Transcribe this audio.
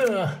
My